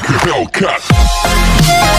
like a Hellcat.